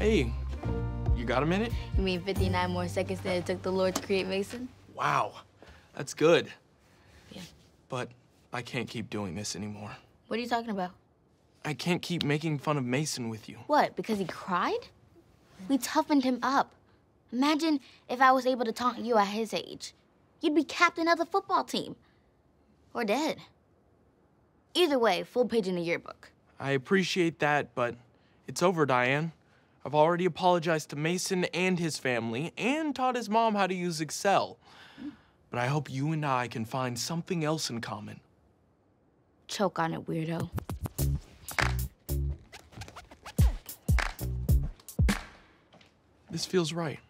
Hey, you got a minute? You mean 59 more seconds than it took the Lord to create Mason? Wow, that's good. Yeah. But I can't keep doing this anymore. What are you talking about? I can't keep making fun of Mason with you. What, because he cried? We toughened him up. Imagine if I was able to taunt you at his age. You'd be captain of the football team. Or dead. Either way, full page in the yearbook. I appreciate that, but it's over, Diane. I've already apologized to Mason and his family and taught his mom how to use Excel. But I hope you and I can find something else in common. Choke on it, weirdo. This feels right.